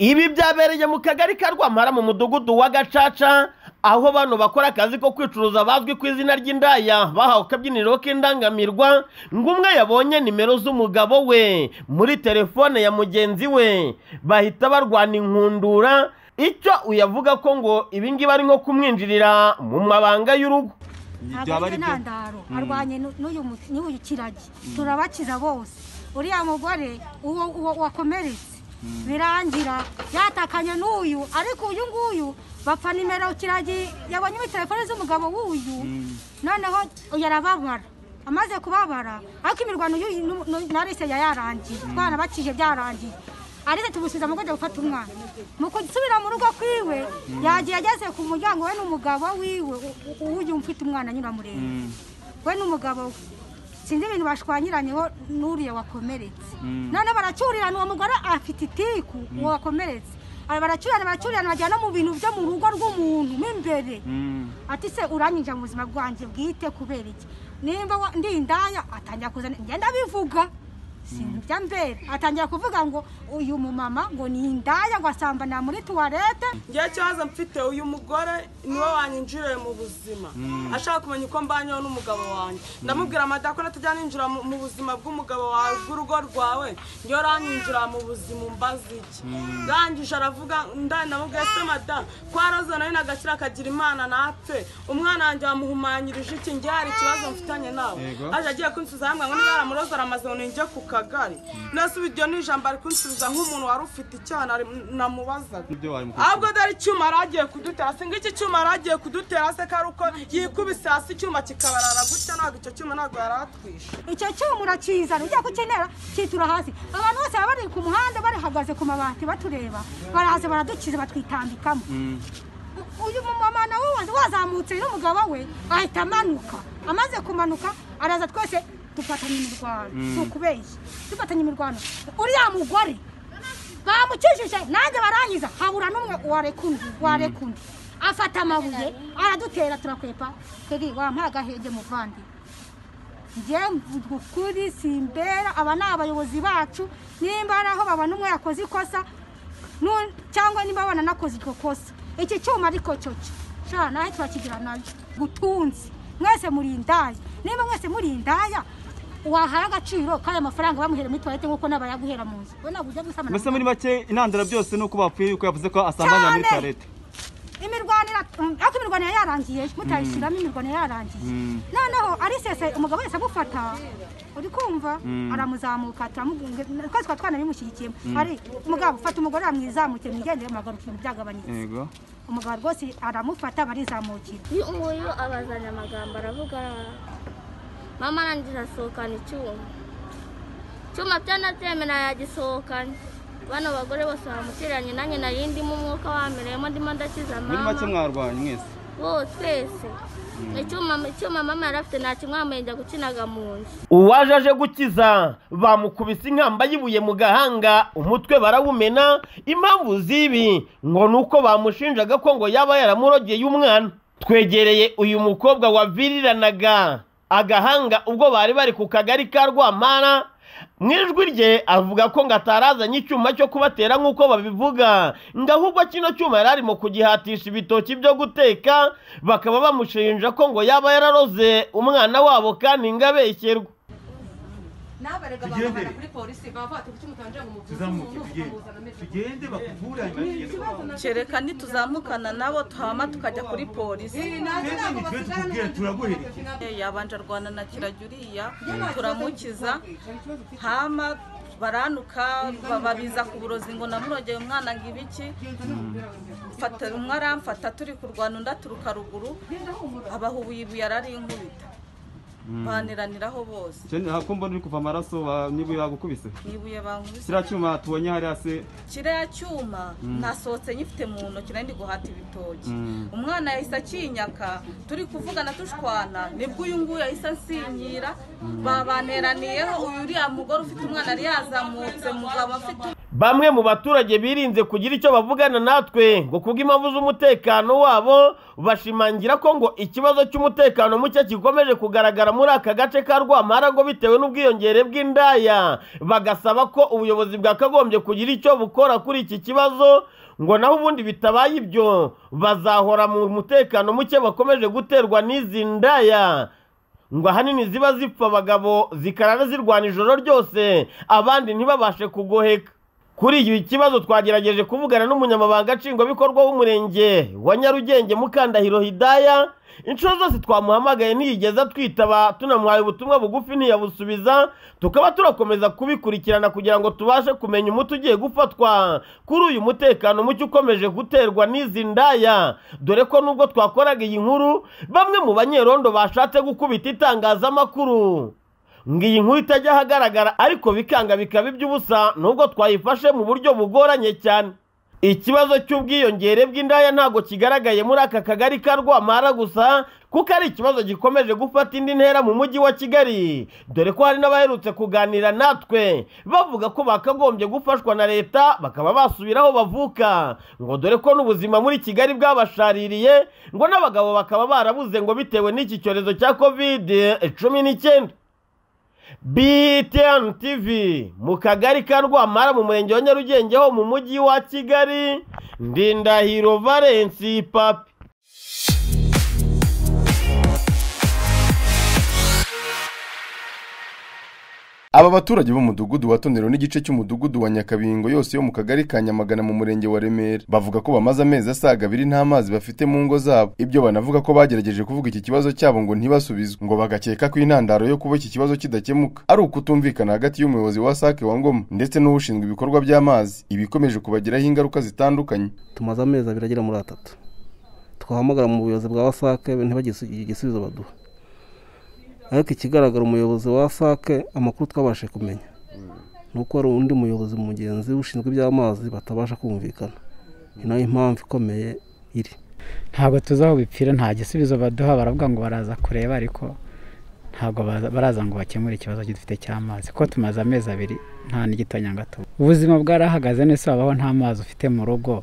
ibi byabereye mu kagari ka rwamara mu mudugudu wa gacaca aho bano bakora akazi ko kwicuruza bazwi ku izina ry'indaya bahawe akabyiniro k'indangamirwa ngo umwe yabonye nimero z'umugabo we muri telefone ya mugenzi we. Bahita barwana inkundura icyo uyavuga ko ngo ibingibi ari nko kumwinjirira mu mabanga y'urugo. Byaba ari byo? Ntandaro arwanye nu- n'uyu kiragi. Turabakiza bose. Uriya mugore uwo uwo wakomeretse. Birangira yatakanye n'uyu ariko uyu nguyu bapfa nimero kiragi yabonye muri telefone z'umugabo w'uyu. Noneho uyu arababara amaze kubabara ariko imirwano y'uyu nu- nu- na Alice yayarangiye twarabakije byarangiye. Alice tumusiza mu rwego gufata umwana. Mu gusubira mu rugo kwiwe yagiye ageze ku muryango we n'umugabo wiwe uyu mfite umwana nyura mureba we n'umugabo we. Sinzi ibintu bashwanyiranyeho n'uriya wakomeretse. Noneho baracurirana uwo mugore afite itiku uwo wakomeretse. Aba baracurirana baracurirana bajyana mu bintu byo mu rugo rw'umuntu mo imbere. Ati se uranyinjira mu buzima bwanjye bwite kubera iki? Nimba ndi indaya atangira kuzana ngenda bivuga sinjya mbere atangira kuvuga ngo uyu mumama ngo ni indaya ngo asambanira muri tuwarete ngewe ikibazo mfite uyu mugore ni we wanyinjiriye mu buzima. Ashaka kumenya uko mbanyeho n'umugabo wanjye. Ndamubwira amata ko natajya ninjira mu buzima bw'umugabo wawe bw'urugo rwawe? Ngewe uranyinjira mu buzima umbaza iki? Rangije aravuga ndani ndamubwiye se mada ko aroze nawe nagashyira akagira imana natwe umwana wanjye wamuhumanyirije iki? Ngewe hari ikibazo mfitanye nawe. Aje agiye kunsubiza hamwe ngo niba yaramuroze aramaze ngo ninjye ku kagari nese ubu iryo ni ijambo ari kunsubiza nk'umuntu wari ufite icyaha namubazaga. Ahubwo dore icyuma yari agiye kudutera singa iki cyuma yari agiye kudutera se ko ari uko yikubise hasi icyuma kikabarara gutya ntabwo icyo cyuma ntabwo yari atwishe. Icyo cyuma urakizana ugiye kukinera cyitura hasi. Abantu bose baba bari ku muhanda barahagaze ku mabati batureba. Baraza baradukiza batwitambikamo. Uyu mumama nawe wa- wazamutse n'umugabo we ahita amanuka. Amaze kumanuka araza twese dufatanya imirwano si ukubeshya dufatanya imirwano uriya mugore. Bamukijije nanjye barangiza. Habura n'umwe wareka undi wareka undi afata amabuye aradutera turakwepa. Keri wampaye agahenge muvandi. Njye ukuri simbera aba ni abayobozi bacu. Nimba hari aho babona umwe yakoze ikosa cyangwa nimba babona nakoze iryo kosa. Iki cyuma ariko cyo cyo. Nawe turakigira na yo gutunze. Mwese muri indaya nimba mwese muri indaya wahaye agaciro k'aya mafaranga bamuhere muri tuwarete nk'uko n'abayaguhera mu nzu. We ntabwo ujya gusama mbese muri make intandaro byose ni uko bapfuye yuko yavuze ko asambanya muri Cyane. toilette. Imirwano ira- mm, ariko imirwano yari yarangiye mutayishyiramo imirwano yari yarangiye. Noneho arisese umugabo wese agufata uri kumva? Aramuzamuka turamubwira twese twaba twanabimushyigikiyemo ari umugabo fata umugore amwizamuke mwigendere byagabanutse yego. Umugabo rwose aramufata barizamukira. Uyu nguyu abazanya amagambo aravuga mama nanjye irasohokana icyuma icyuma byanabyemera yagisohokanye bano bagore bose bamuteranye nanjye nari ndimo umwuka wamereyemo ndimo ndakiza muri make mama mwarwanye mwese bo twese icyuma icyuma mama yari afite nta kimwambaye njya gukinaga mu nzu uwaje aje gukiza bamukubise inkamba y'ibuye mu gahanga umutwe barawumena impamvu z'ibi ngo ni uko bamushinjaga ko ngo yaba yaramurogeye umwana. Twegereye uyu mukobwa waviriranaga. Agahanga ubwo bari bari ku kagari ka rwamara mu ijwi rye avuga ko ngo atarazanye icyuma cyo kubatera nk'uko babivuga. Ngo ahubwo kino cyuma yari arimo kugihatisha ibitoki byo guteka bakaba bamushinja ko ngo yaba yararoze umwana wabo kandi ngo abeshyerwa n'abarega bahamagara kuri polisi baba kuki mutangira ngo muvuze umuntu ukamuzana ameze tugende bakuvure kereka nituzamukana nabo tuhama tukajya kuri polisi yabanje arwana na kirajya uriya turamukiza hama baranuka babiza ku burozi ngo namurogeye umwana ngo ibiki umwe aramfata turi kurwana undi aturuka ruguru abahubuye ibuye ararinkubita baniraniraho bose. Ko mbona uri kuva amaraso ba- niba yagukubise ibuye bankubise kiriya cyuma tubonye hariya se kiriya cyuma nasohotse nyifite mu ntoki nari ndi guhata ibitoki. Umwana yahise akinyaka turi kuvugana tushwana. Nibwo uyu nguyu yahise ansinyira. Babaneraniyeho uyu uriya mugore ufite umwana yari yazamutse mugabo afite bamwe mu baturage birinze kugira icyo bavugana natwe ngo kubw'impamvu z'umutekano wabo bashimangira ko ngo ikibazo cy'umutekano muke gikomeje kugaragara muri aka gace ka rwamara ngo bitewe n'ubwiyongere bw'indaya. Bagasaba ko ubuyobozi bwakagombye kugira icyo bukora kuri iki kibazo ngo naho ubundi bitabaye ibyo bazahora mu mutekano muke bakomeje guterwa n'izi ndaya. Ngo ahanini ziba zipfa abagabo zikarara zirwana ijoro ryose abandi ntibabashe kugoheka. Kuri iki kibazo twagerageje kuvugana n'umunyamabanga nshingwabikorwa w'umurenge wa nyarugenge mukandahiro hidaya inshuro zose twamuhamagaye ntiyigeze twitaba tunamuhaye ubutumwa bugufi ntiyabusubiza tukaba turakomeza kubikurikirana kugira ngo tubashe kumenya umuti ugiye gufatwa. Kuri uyu mutekano muke ukomeje guterwa n'izi ndaya. Dore ko nubwo twakoraga iyi nkuru bamwe mu banyerondo bashatse gukubita itangazamakuru. Ngo iyi nkuru itajya ahagaragara ariko bikanga bikaba iby'ubusa nubwo twayifashe mu buryo bugoranye cyane. Ikibazo cy'ubwiyongere bw'indaya ntabwo kigaragaye muri aka kagari ka rwamara gusa kuko ari ikibazo gikomeje gufata indi ntera mu mujyi wa kigali. Dore ko hari n'abaherutse kuganira natwe bavuga ko bakagombye gufashwa na leta bakaba basubira aho bavuka. Ngo dore ko n'ubuzima muri kigali bwabashaririye ngo n'abagabo bakaba barabuze ngo bitewe n'iki cyorezo cya kovide cumi n'icyenda. BTN TV mu kagari ka Rwamara mu murenge wa Nyarugenge ho mu mujyi wa Kigali. Ndindahiro Valence Papi Aba baturage b'umudugudu wa Tonero n'igice cy'umudugudu wa Nyakabingo yose yo mu kagari ka Nyamagana mu murenge wa Remera. Bavuga ko bamaze amezi asaga abiri nta mazi bafite mu ngo zabo. Ibyo banavuga ko bagerageje kuvuga iki kibazo cyabo ngo ntibasubizwe ngo bagakeka ko intandaro yo kuba iki kibazo kidakemuka. Ari ukutumvikana hagati y'umuyobozi wa Sake wa Ngoma ndetse n'ushinzwe ibikorwa by'amazi ibikomeje kubagiraho ingaruka zitandukanye. Tumaze amezi abiri agera muri atatu. Twahamagara mu buyobozi bwa wasake ntibagire igisubizo baduha ariko ikigaragara umuyobozi wa sake amakuru twabashe kumenya. Ni uko hari undi muyobozi mugenzi ushinzwe iby'amazi batabasha kumvikana. Ni na yo impamvu ikomeye iri. Ntabwo tuzi aho bipfira nta gisubizo baduha baravuga ngo baraza kureba ariko ntabwo baraza ngo bakemure ikibazo dufite cy'amazi. Kuko tumaze amezi abiri nta n'igitonyanga tuba ubuzima bwarahagaze nese wabaho nta mazi ufite mu rugo?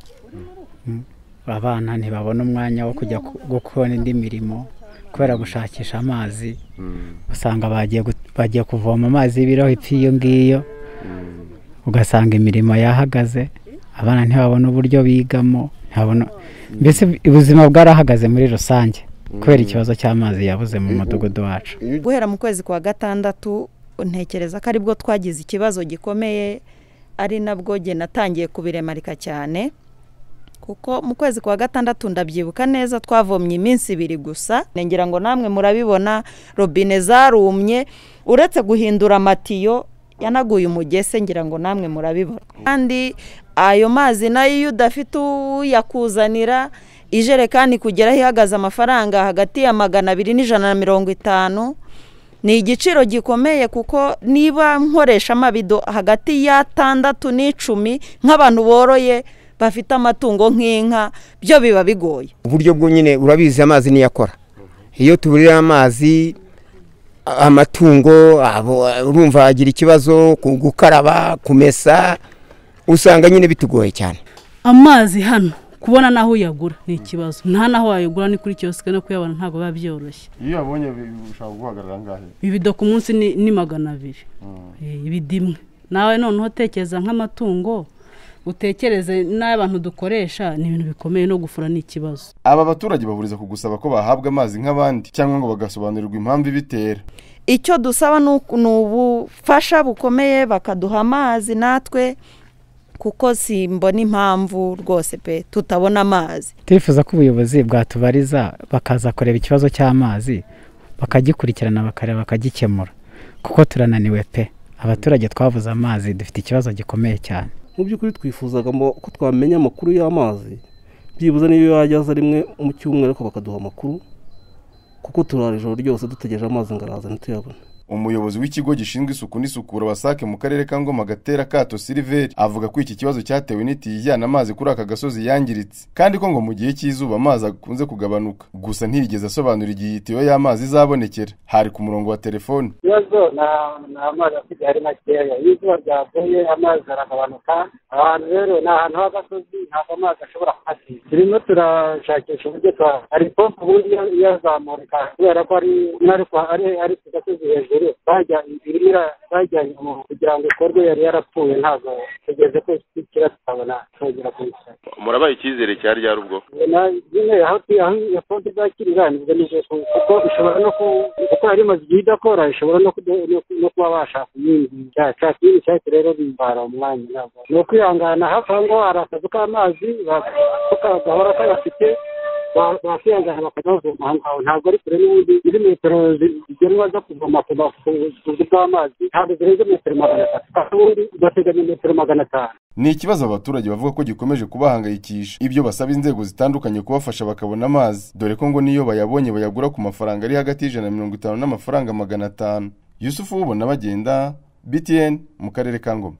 Abana ntibabona umwanya wo kujya gukora indi mirimo. Kubera gushakisha amazi. Usanga bagiye kuvoma amazi y'ibirahure iyo ngiyo. Ugasanga imirimo yahagaze. Abana ntibabona uburyo bigamo. Mbese ubuzima bwarahagaze muri rusange kubera ikibazo cy'amazi yabuze mu mudugudu wacu. guhera mu kwezi kwa gatandatu ntekereza ko ari bwo twagize ikibazo gikomeye ari nabwo natangiye kubiremarika cyane. Kuko mu kwezi kwa gatandatu ndabyibuka neza twavomye iminsi ibiri gusa. Ngira ngo namwe murabibona robine zarumye uretse guhindura amatiyo yanaguye umugese ngira ngo namwe murabibona. Kandi ayo mazi na yo iyo udafite uyakuzanira ijerekani kugeraho ihagaze amafaranga hagati ya magana abiri n'ijana na mirongo itanu ni igiciro gikomeye kuko niba nkoresha amabido hagati y'atandatu n'icumi nk'abantu boroye bafite amatungo nk'inka byo biba bigoye. Uburyo bwo nyine urabizi amazi niyo akora. Iyo tuburira amazi amatungo urumva agira ikibazo ku gukaraba kumesa usanga nyine bitugoye cyane. Amazi hano kubona n'aho uyagura ni ikibazo. Nta n'aho wayagura ni kuri kiyosike no kuyabona ntabwo biba byoroshye. Iyo uyabonye ushobora guhagarara angahe? Ibido ku munsi ni magana abiri. Ibidimwe nawe noneho tekereza nk'amatungo utekereze n'abantu dukoresha ni ibintu bikomeye no gufura ni ikibazo aba baturage bahuriza ku gusaba ko bahabwa amazi nk'abandi cyangwa ngo bagasobanurirwa impamvu ibitera. Icyo dusaba ni ubufasha bukomeye bakaduha amazi natwe kuko simbona impamvu rwose pe tutabona amazi. Turifuza ko ubuyobozi bwatubariza bakaza kureba ikibazo cy'amazi bakagikurikirana bakareba bakagikemura. Kuko turananiwe pe. Abaturage twavuze amazi dufite ikibazo gikomeye cyane. Mu by'ukuri twifuzaga ko twamenya amakuru y'amazi byibuze niyo yajya aza rimwe mu cyumweru ariko bakaduha amakuru kuko turara ijoro ryose dutegereje amazi ngo araza ntituyabone. Umuyobozi w'ikigo gishinzwe isuku n'isukura wasake mu karere ka ngoma gatera kato siliveri avuga ko iki kibazo cyatewe n'itiyo ijyana amazi kuri aka gasozi yangiritse. Kandi ko ngo mu gihe cy'izuba amazi akunze kugabanuka. Gusa ntiyigeze asobanura igihe itiyo y'amazi izabonekera. Hari ku murongo wa telefoni ikibazo ni amazi asigaye ari makeya. Iyo izuba ryavuye amazi aragabanuka. Ahantu rero ni ahantu h'agasozi ntabwo amazi ashobora kuhasiga turimo turashakisha uburyo twa hari pompo ubundi iyazamurika kubera ko ari ari ku gasozi hejuru. Bajyanye kugira ngo ikorwe yari yarapfuye ntabwo tugeze ko kira tukabona twongera kuyisana murabaye icyizere cyari ryari ubwo? Nyine aho aho iyo pompo izakirira ni bwo nije kuko ishobora no kuko yari imaze igihe idakora ishobora no kuba bashaka iyindi nshaka iyindi nshyashya rero bimbara umwanya ntabwo. Ni ukwihangana hafi aho ngaho hari akazu k'amazi gahora kayafite bakiyangana bakajya bavoma aho ntabwo ari kure n'ubundi izi metero zigenwa zo kuvoma ku buvuzi bw'amazi ntabwo zirenze metero magana atatu ubundi ugateganya metero magana atanu ni ikibazo abaturage bavuga ko gikomeje kubahangayikisha ibyo basaba inzego zitandukanye kubafasha bakabona amazi. Dore ko ngo n'iyo bayabonye bayagura ku mafaranga ari hagati y'ijana na mirongo itanu n'amafaranga magana atanu. Yusufu ubona bagenda btn mu karere ka ngoma.